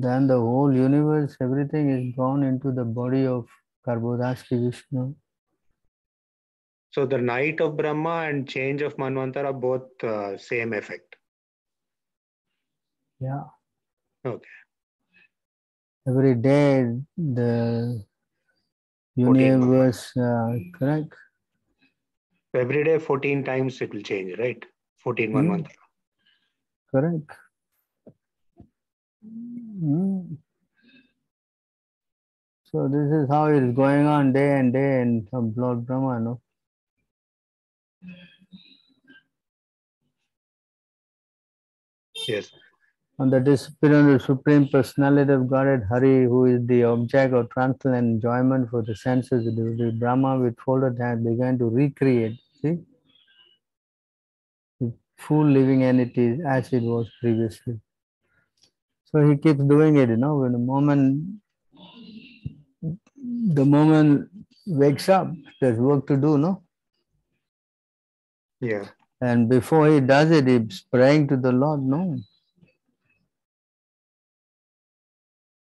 Then the whole universe, everything is gone into the body of Garbhodakashayi Vishnu. So the night of Brahma and change of Manvantara both uh, same effect. Yeah. Okay. Every day the universe, uh, correct? Every day 14 times it will change, right? 14 Hmm. Manvantara. Correct. Hmm. So this is how it is going on day and day in some Lord Brahma, no? Yes. On the discipline of the Supreme Personality of Godhead, Hari, who is the object of transcendental enjoyment for the senses, the Brahma with folded hands began to recreate, see, the full living entity as it was previously. So he keeps doing it, you know, when the moment the moment wakes up, there's work to do, no? Yeah. And before he does it, he's praying to the Lord, no?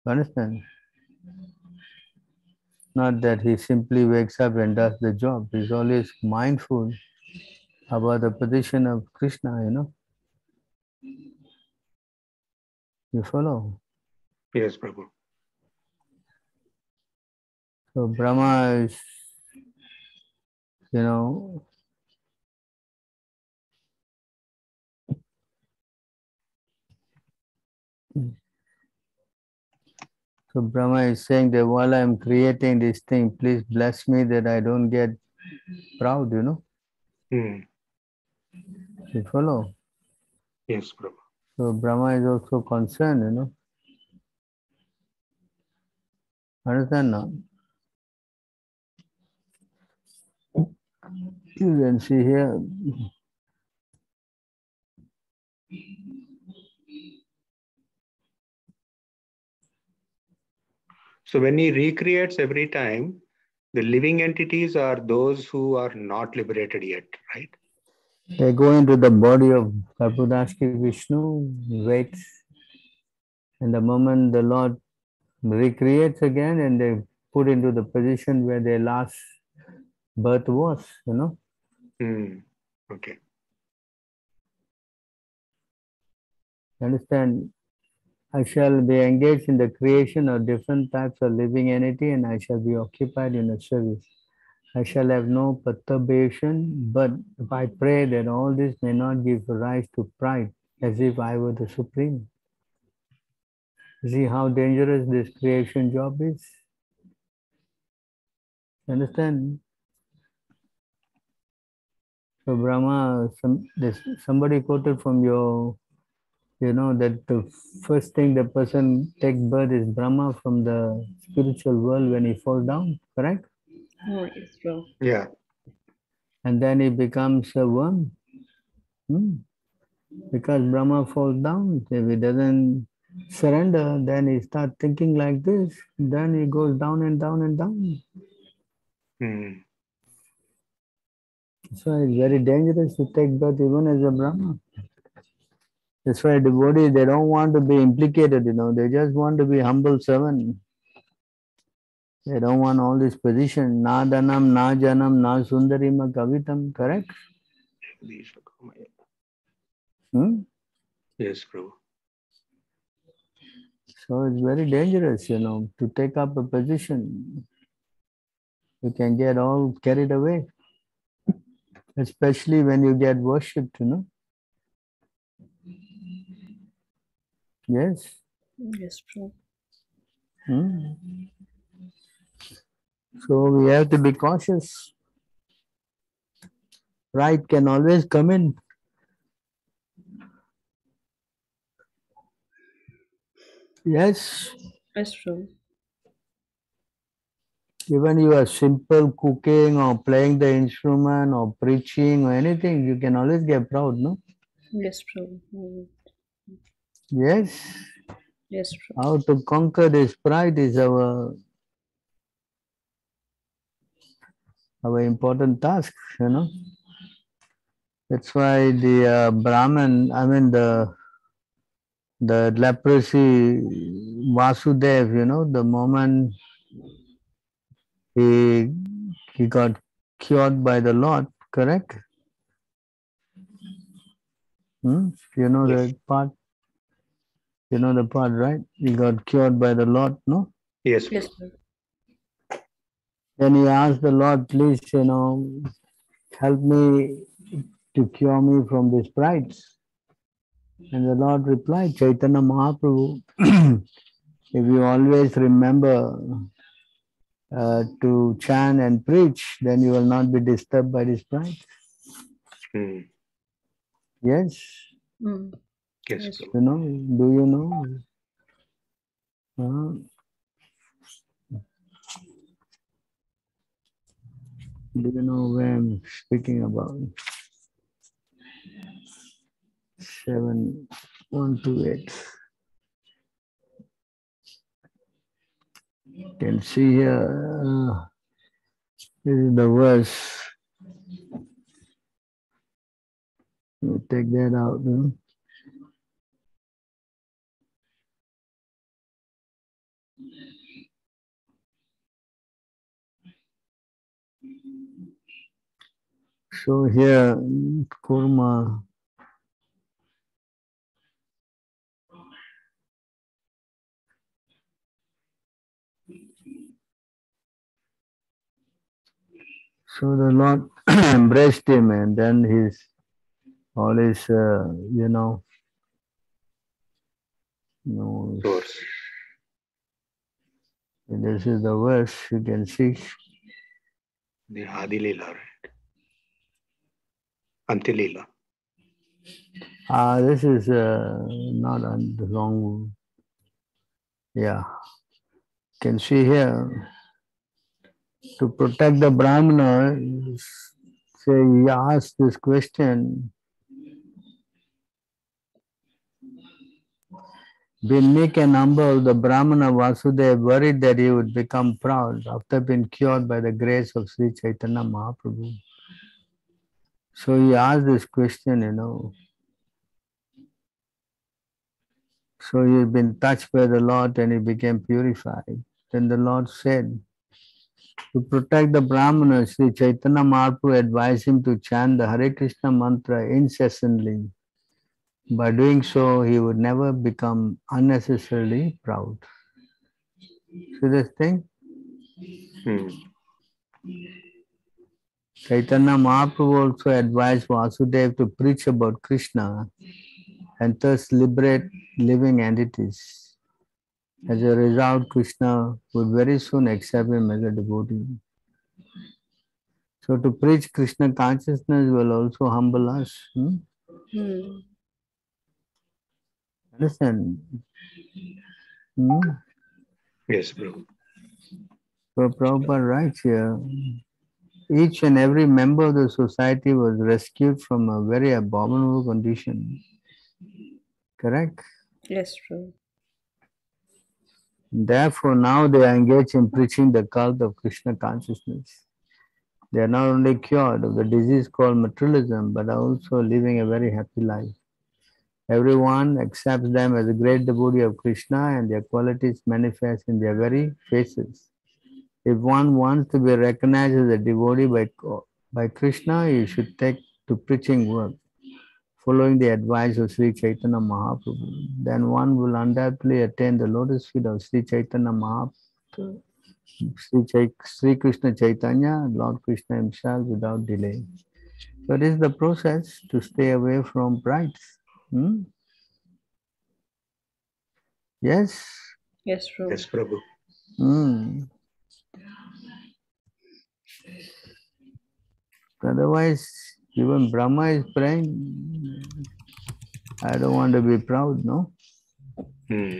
Understand? Not that he simply wakes up and does the job. He's always mindful about the position of Krishna, you know. You follow? Yes, Prabhu. So Brahma is, you know, so Brahma is saying that while I'm creating this thing, please bless me that I don't get proud, you know. Hmm. You follow? Yes, Prabhu. So Brahma is also concerned, you know. Understand now? You can see here. So when he recreates every time, the living entities are those who are not liberated yet, right? They go into the body of Kapudashki Vishnu, waits, and the moment the Lord recreates again and they put into the position where their last birth was, you know. Hmm. Okay. Understand? I shall be engaged in the creation of different types of living entity and I shall be occupied in a service. I shall have no perturbation, but I pray that all this may not give rise to pride, as if I were the supreme. See how dangerous this creation job is? Understand? So Brahma, some, this, somebody quoted from your, you know, that the first thing the person take birth is Brahma from the spiritual world when he falls down, correct? Oh, yes, bro. Yeah. And then he becomes a worm. Hmm. Because Brahma falls down, if he doesn't surrender, then he starts thinking like this, then he goes down and down and down. Hmm. So it's very dangerous to take birth even as a Brahma. That's why devotees, they don't want to be implicated, you know, they just want to be humble servant. They don't want all this position. Na danam, na janam, na sundarima kavitam, correct? Hmm? Yes, Prabhu. So it's very dangerous, you know, to take up a position. You can get all carried away, especially when you get worshipped, you know. Yes. Yes, bro. Hmm. So we have to be cautious. Pride can always come in. Yes, Yes, bro. even you are simple cooking or playing the instrument or preaching or anything, you can always get proud, no? Yes. Mm. Yes. Yes, bro. How to conquer this pride is our our important task, you know. That's why the uh, Brahman, I mean the the leprosy Vasudev, you know, the moment he he got cured by the Lord, correct? Hmm? You know Yes. the part. You know the part, right? He got cured by the Lord, no? Yes, Yes, Prabhu. Bro. Then he asked the Lord, please, you know, help me to cure me from this pride. And the Lord replied, Chaitanya Mahaprabhu, if you always remember uh, to chant and preach, then you will not be disturbed by this pride. Hmm. Yes, Mm. Yes, Yes. You know, do you know? Uh, do you know where I'm speaking about? Seven, one, two, eight. Can see here. Uh, this is the verse. You take that out. huh? So here, kurma. So the Lord embraced him, and then his all his, uh, you know, you know, Source. this is the verse you can see. The Adi Leela, right? Antya-lila. Ah, this is uh, not a long. Yeah, can see here. To protect the Brahmana, say he asked this question. Being meek and humble, the Brahmana Vasudeva worried that he would become proud after being cured by the grace of Sri Chaitanya Mahaprabhu. So he asked this question, you know. So he had been touched by the Lord and he became purified. Then the Lord said, to protect the Brahmana, Sri Chaitanya Mahaprabhu advised him to chant the Hare Krishna mantra incessantly. By doing so, he would never become unnecessarily proud. See this thing? Hmm. Chaitanya Mahaprabhu also advised Vasudeva to preach about Krishna and thus liberate living entities. As a result, Krishna would very soon accept him as a devotee. So to preach Krishna consciousness will also humble us. hmm? Mm. Understand? Hmm? Yes, Prabhu. So Prabhupada writes here, each and every member of the society was rescued from a very abominable condition. Correct? Yes, true. Therefore, now they are engaged in preaching the cult of Krishna consciousness. They are not only cured of the disease called materialism, but are also living a very happy life. Everyone accepts them as a great devotee of Krishna, and their qualities manifest in their very faces. If one wants to be recognized as a devotee by, by Krishna, you should take to preaching work, following the advice of Sri Chaitanya Mahaprabhu. Then one will undoubtedly attain the lotus feet of Sri Chaitanya Mahaprabhu, Sri, Sri Krishna Chaitanya, Lord Krishna himself without delay. So it is the process to stay away from pride. Hmm? Yes. Yes, true. Yes, Prabhu. Hmm. Otherwise, even Brahma is praying. I don't want to be proud, no? Hmm.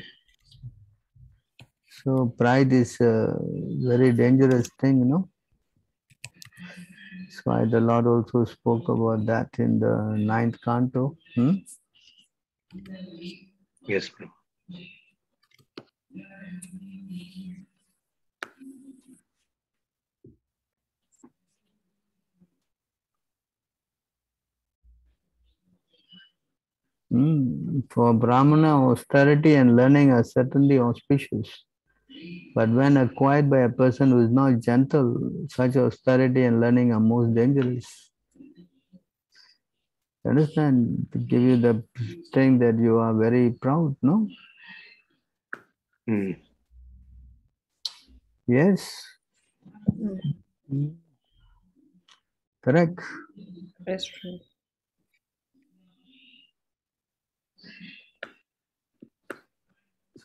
So pride is a very dangerous thing, you know. That's why the Lord also spoke about that in the ninth canto. Hmm? Yes, Prabhu. Hmm. For Brahmana, austerity and learning are certainly auspicious. But when acquired by a person who is not gentle, such austerity and learning are most dangerous. Understand? To give you the thing that you are very proud, no? Hmm. Yes. Mm. Correct. Yes, true.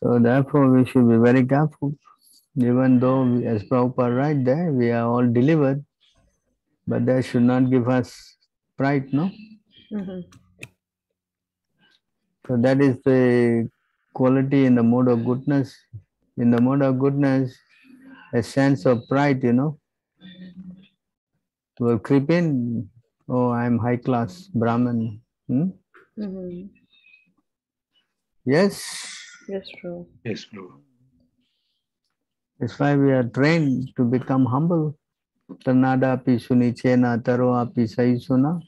So therefore, we should be very careful. Even though, we, as Prabhupada right there, we are all delivered, but that should not give us pride, no? Mhm. So that is the quality in the mode of goodness. In the mode of goodness, a sense of pride, you know, will creep in. Oh, I'm high class Brahmin. Hmm? Mhm. Yes, Yes, true. Yes, Prabhu. that's why we are trained to become humble. Tanada api sunichena taro api saisuna.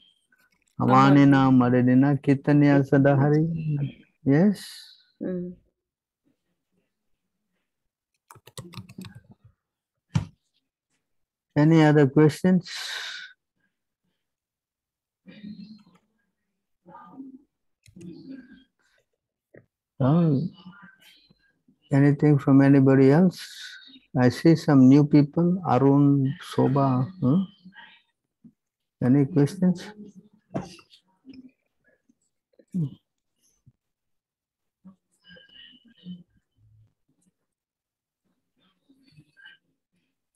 Madadina kitanya sadahari. Yes. Mm. Any other questions? Oh, anything from anybody else? I see some new people, Arun, Soba. huh? Any questions?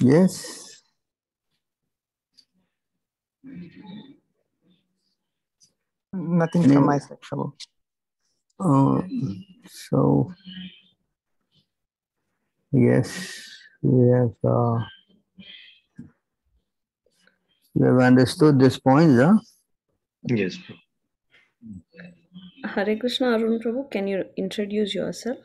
Yes. Nothing from my side, Prabhu. Uh, so, yes, we have, uh, we have understood this point, huh? Yes, Prabhu. Hare Krishna Arun Prabhu, can you introduce yourself?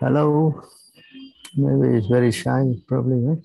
Hello. Maybe he's very shy, probably. Right?